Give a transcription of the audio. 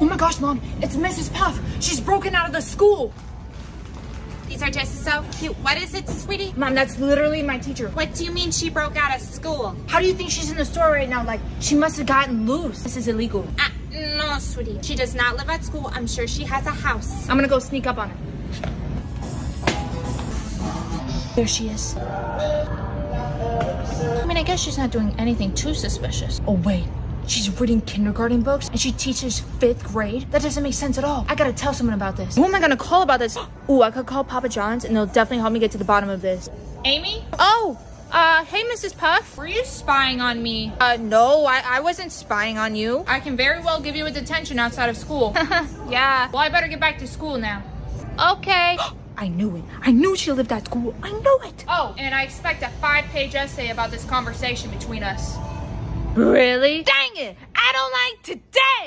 Oh my gosh, Mom, it's Mrs. Puff. She's broken out of the school. These are just so cute. What is it, sweetie? Mom, that's literally my teacher. What do you mean she broke out of school? How do you think she's in the store right now? Like, she must have gotten loose. This is illegal. Uh, no, sweetie. She does not live at school. I'm sure she has a house. I'm gonna go sneak up on her. There she is. I mean, I guess she's not doing anything too suspicious. Oh, wait. She's reading kindergarten books and she teaches fifth grade? That doesn't make sense at all. I gotta tell someone about this. Who am I gonna call about this? Ooh, I could call Papa John's and they'll definitely help me get to the bottom of this. Amy? Oh, uh, hey, Mrs. Puff. Were you spying on me? Uh, no, I, I wasn't spying on you. I can very well give you a detention outside of school. yeah. well, I better get back to school now. Okay. I knew it. I knew she lived at school. I knew it. Oh, and I expect a five-page essay about this conversation between us. Really? Dang I don't like today!